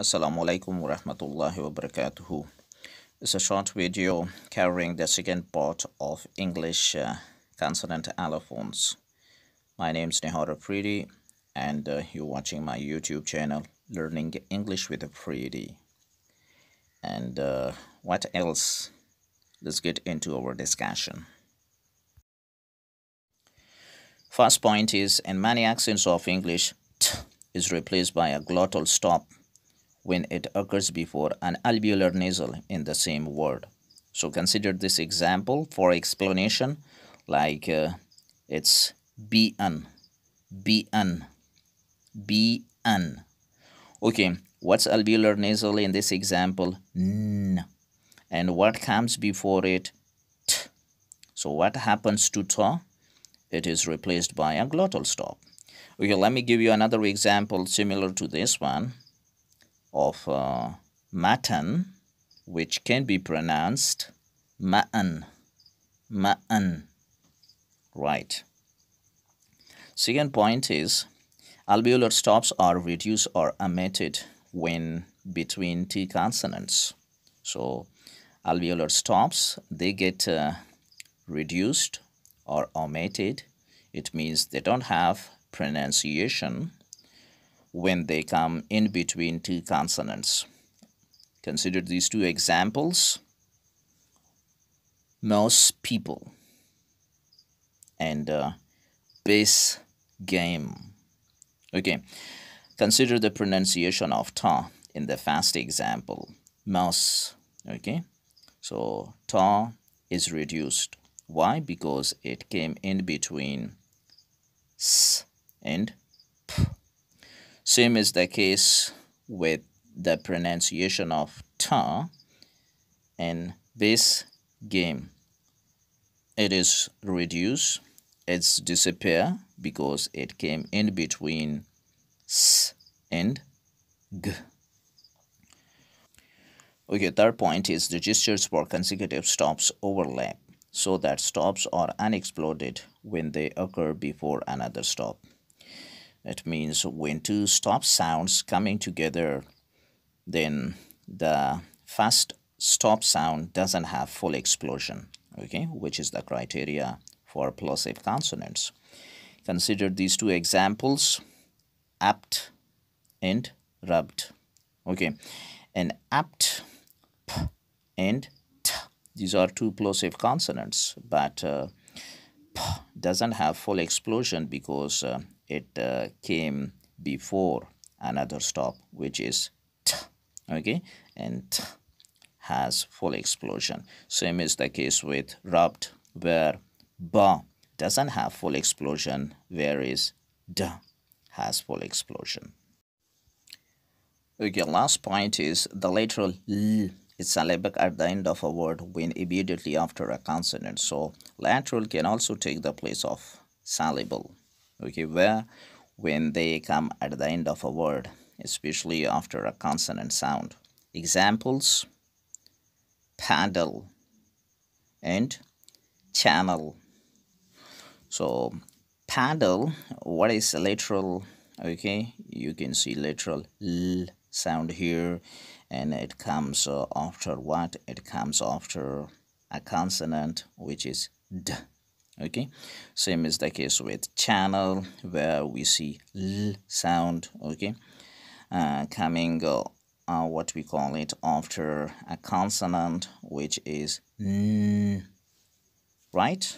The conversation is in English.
Assalamu alaikum wa rahmatullahi wa barakatuhu. It's a short video covering the second part of English uh, consonant allophones. My name is Nihar Afridi and uh, you're watching my YouTube channel Learning English with Afridi. And uh, what else? Let's get into our discussion. First point is in many accents of English, t is replaced by a glottal stop when it occurs before an alveolar nasal in the same word. So consider this example for explanation like uh, it's bn, bn, bn. Okay, what's alveolar nasal in this example? N. And what comes before it? T. So what happens to ta? It is replaced by a glottal stop. Okay, let me give you another example similar to this one of uh, matan, which can be pronounced ma'an, ma'an, right. Second point is alveolar stops are reduced or omitted when between T consonants. So alveolar stops, they get uh, reduced or omitted. It means they don't have pronunciation when they come in between two consonants. Consider these two examples. Most people and uh, base game. Okay, consider the pronunciation of ta in the first example. Mouse. Okay, so ta is reduced. Why? Because it came in between s and. Same is the case with the pronunciation of ta in this game. It is reduced, it's disappear because it came in between s and g. Okay, third point is the gestures for consecutive stops overlap so that stops are unexploded when they occur before another stop. It means when two stop sounds coming together, then the first stop sound doesn't have full explosion, okay, which is the criteria for plosive consonants. Consider these two examples, apt and rubbed. Okay, and apt p and t. These are two plosive consonants, but uh, p doesn't have full explosion because uh, it uh, came before another stop which is t okay? And t has full explosion. Same is the case with rubbed where ba doesn't have full explosion whereas d has full explosion. Okay last point is the lateral l. Is syllabic at the end of a word when immediately after a consonant. So lateral can also take the place of syllable okay where when they come at the end of a word especially after a consonant sound. Examples paddle and channel. So paddle what is lateral? Okay you can see lateral l sound here and it comes uh, after what? It comes after a consonant which is d okay? Same is the case with channel where we see l sound okay? Uh, coming uh, uh, what we call it after a consonant which is n right